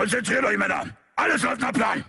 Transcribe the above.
Konzentriert euch, Männer. Alles läuft nach Plan.